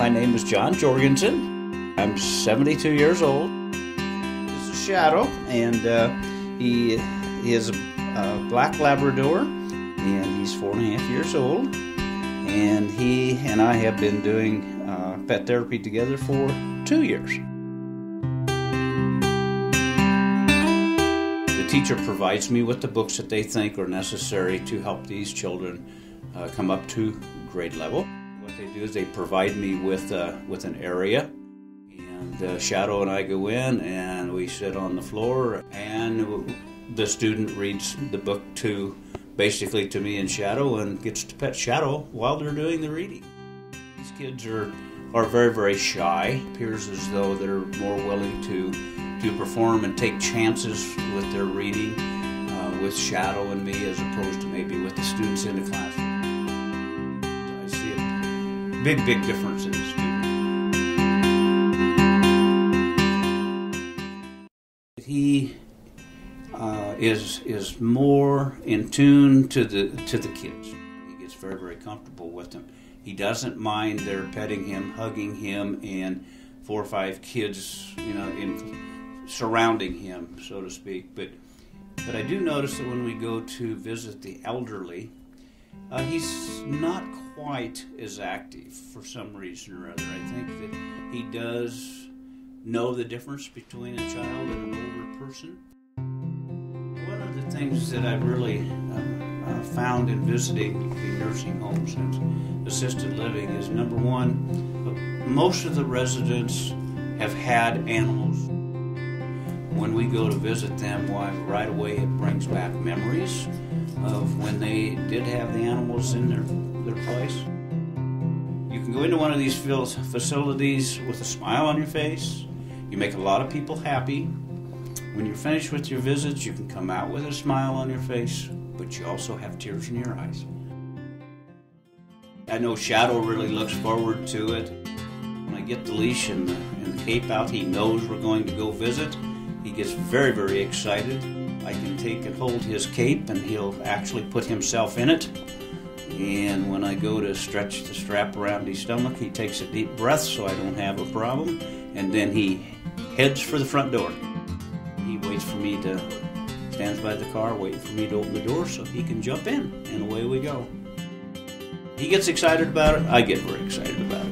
My name is Jon Jorgensen. I'm 72 years old. This is Shadow, and uh, he, he is a, a black Labrador, and he's four and a half years old. And he and I have been doing uh, pet therapy together for two years. The teacher provides me with the books that they think are necessary to help these children uh, come up to grade level. They do is they provide me with uh, with an area, and uh, Shadow and I go in and we sit on the floor, and the student reads the book to basically to me and Shadow and gets to pet Shadow while they're doing the reading. These kids are are very very shy. Appears as though they're more willing to to perform and take chances with their reading uh, with Shadow and me as opposed to maybe with the students in the classroom. Big big difference in the student. He uh, is is more in tune to the to the kids. He gets very very comfortable with them. He doesn't mind their petting him, hugging him, and four or five kids, you know, in surrounding him, so to speak. But but I do notice that when we go to visit the elderly, uh, he's not quite as active for some reason or other. I think that he does know the difference between a child and an older person. One of the things that I've really uh, uh, found in visiting the nursing homes and assisted living is number one, most of the residents have had animals. When we go to visit them, why, right away it brings back memories when they did have the animals in their, their place. You can go into one of these facilities with a smile on your face. You make a lot of people happy. When you're finished with your visits, you can come out with a smile on your face, but you also have tears in your eyes. I know Shadow really looks forward to it. When I get the leash and the, and the cape out, he knows we're going to go visit. He gets very, very excited. I can take and hold his cape, and he'll actually put himself in it. And when I go to stretch the strap around his stomach, he takes a deep breath so I don't have a problem. And then he heads for the front door. He waits for me to, stands by the car, waiting for me to open the door so he can jump in, and away we go. He gets excited about it, I get very excited about it.